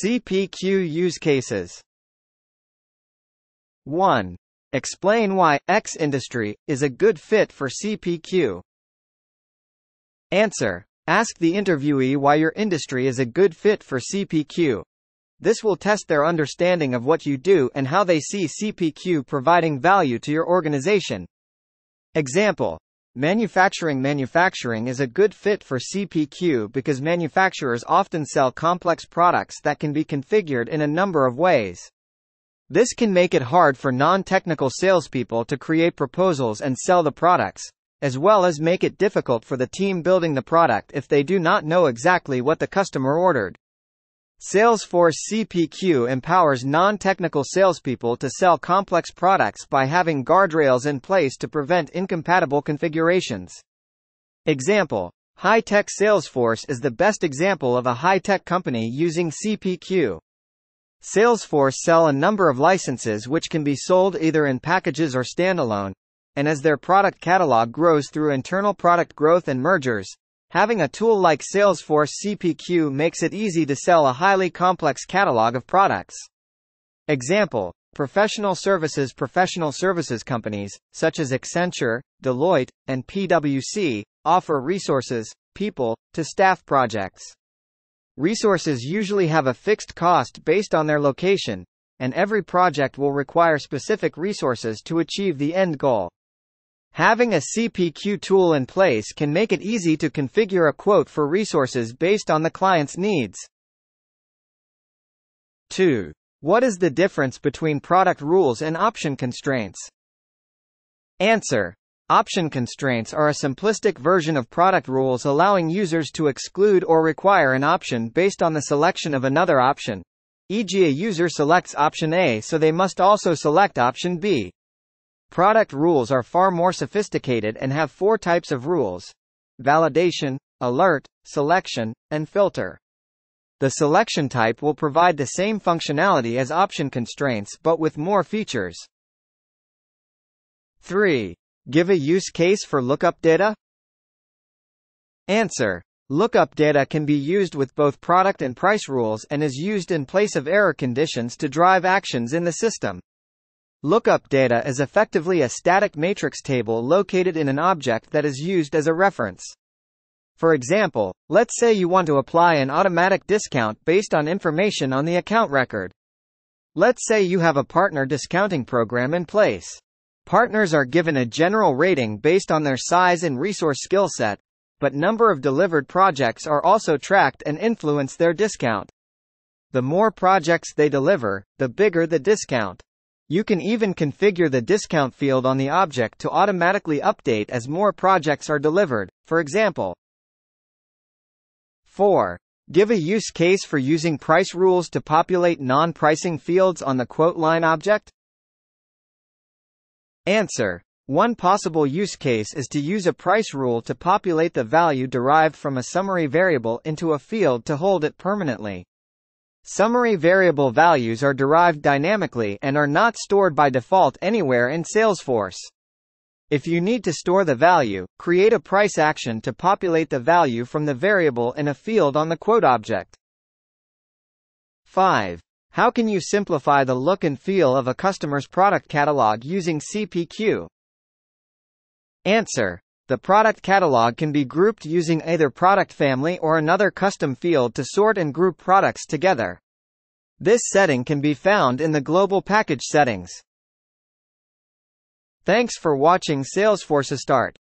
CPQ use cases 1. Explain why X industry is a good fit for CPQ. Answer. Ask the interviewee why your industry is a good fit for CPQ. This will test their understanding of what you do and how they see CPQ providing value to your organization. Example. Manufacturing Manufacturing is a good fit for CPQ because manufacturers often sell complex products that can be configured in a number of ways. This can make it hard for non-technical salespeople to create proposals and sell the products, as well as make it difficult for the team building the product if they do not know exactly what the customer ordered. Salesforce CPQ empowers non-technical salespeople to sell complex products by having guardrails in place to prevent incompatible configurations. Example. High-tech Salesforce is the best example of a high-tech company using CPQ. Salesforce sell a number of licenses which can be sold either in packages or standalone, and as their product catalog grows through internal product growth and mergers, Having a tool like Salesforce CPQ makes it easy to sell a highly complex catalog of products. Example, professional services Professional services companies, such as Accenture, Deloitte, and PwC, offer resources, people, to staff projects. Resources usually have a fixed cost based on their location, and every project will require specific resources to achieve the end goal. Having a CPQ tool in place can make it easy to configure a quote for resources based on the client's needs. 2. What is the difference between product rules and option constraints? Answer. Option constraints are a simplistic version of product rules allowing users to exclude or require an option based on the selection of another option. E.g. a user selects option A so they must also select option B. Product rules are far more sophisticated and have four types of rules. Validation, alert, selection, and filter. The selection type will provide the same functionality as option constraints but with more features. 3. Give a use case for lookup data? Answer. Lookup data can be used with both product and price rules and is used in place of error conditions to drive actions in the system. Lookup data is effectively a static matrix table located in an object that is used as a reference. For example, let's say you want to apply an automatic discount based on information on the account record. Let's say you have a partner discounting program in place. Partners are given a general rating based on their size and resource skill set, but number of delivered projects are also tracked and influence their discount. The more projects they deliver, the bigger the discount. You can even configure the discount field on the object to automatically update as more projects are delivered, for example. 4. Give a use case for using price rules to populate non-pricing fields on the quote line object. Answer. One possible use case is to use a price rule to populate the value derived from a summary variable into a field to hold it permanently. Summary variable values are derived dynamically and are not stored by default anywhere in Salesforce. If you need to store the value, create a price action to populate the value from the variable in a field on the quote object. 5. How can you simplify the look and feel of a customer's product catalog using CPQ? Answer. The product catalog can be grouped using either product family or another custom field to sort and group products together. This setting can be found in the global package settings. Thanks for watching Salesforce Start.